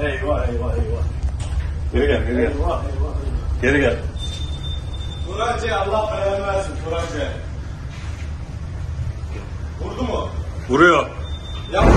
Eyvah eyvah eyvah. Geri gel, geri gel. Eyvah eyvah. Geri gel. Turancı Allah belanı versin Turancı. Vurdu mu? Vuruyor. Yapma.